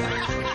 Ha ha ha!